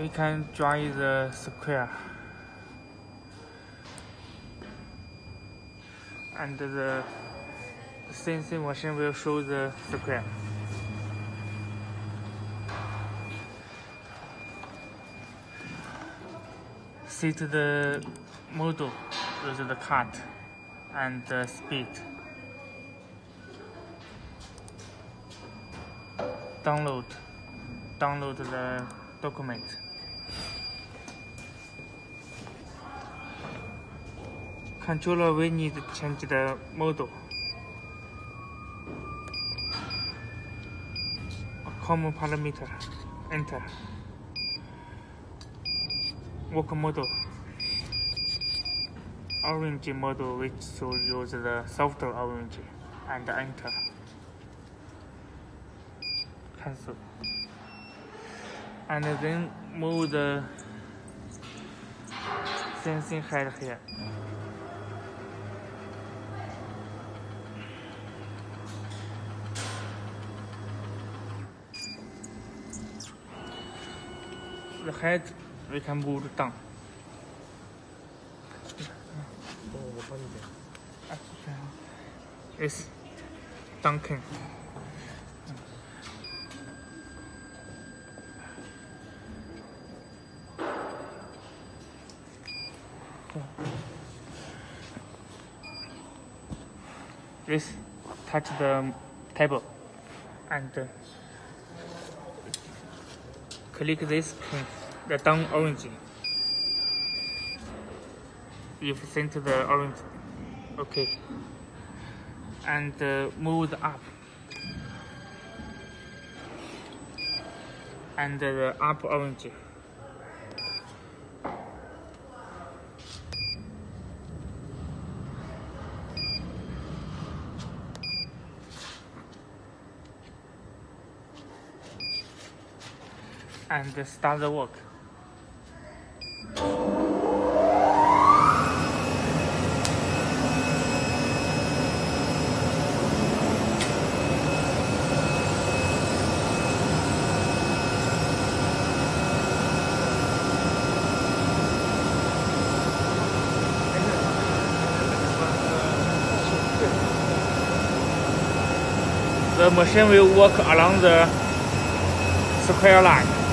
we can draw the square and the CNC machine will show the square. Set the model with the cut and the speed. Download, download the document. Controller we need to change the model. A Common parameter, enter. Work model. Orange model which should use the software orange and enter. Cancel and then move the sensing head here. The head we can move down. It's Duncan. This touch the table and click this pin, the down orange. If sent the orange, okay. And uh, move up and uh, the up orange and start the work. The machine will work along the square line